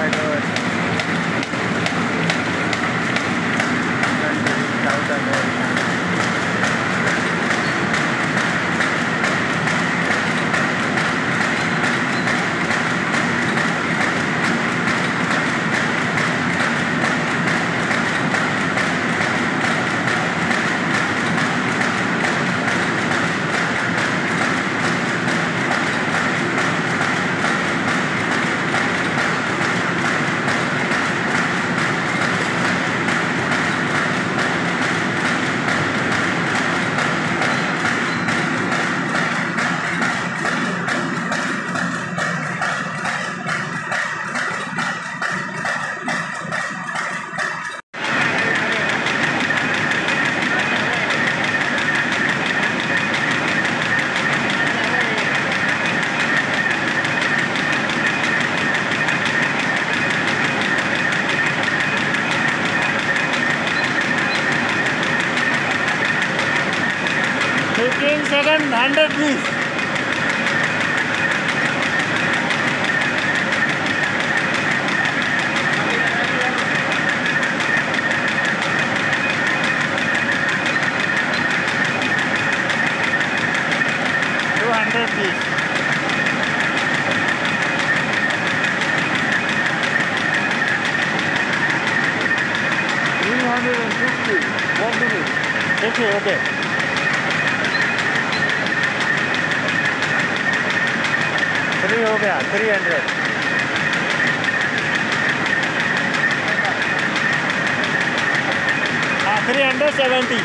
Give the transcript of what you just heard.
my god. Please. Two hundred please. Three hundred and fifty. Okay, okay. अभी हो गया three hundred हाँ three hundred seventy